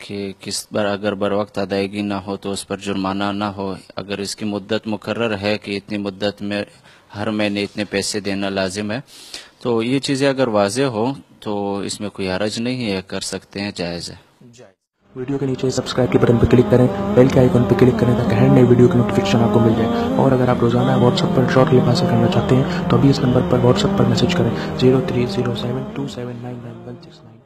कि किस्त पर अगर बर वक्त अदायगी ना हो तो उस पर जुर्माना ना हो। अगर इसकी मुद्दत मुकर है कि इतनी मुद्दत में हर महीने इतने पैसे देना लाजिम है तो ये चीज़ें अगर वाज हो तो इसमें कोई हरज नहीं है, कर सकते हैं, जायज़ है। वीडियो के नीचे सब्सक्राइब के बटन पर क्लिक करें, बेल के आइकन पर क्लिक करें ताकि हर नई वीडियो की नोटिफिकेशन आपको मिल जाए। और अगर आप रोज़ाना व्हाट्सएप पर शॉर्ट क्लिप हासिल करना चाहते हैं तो अभी इस नंबर पर व्हाट्सएप पर मैसेज करें, zero three zero seven two seven nine nine one six nine.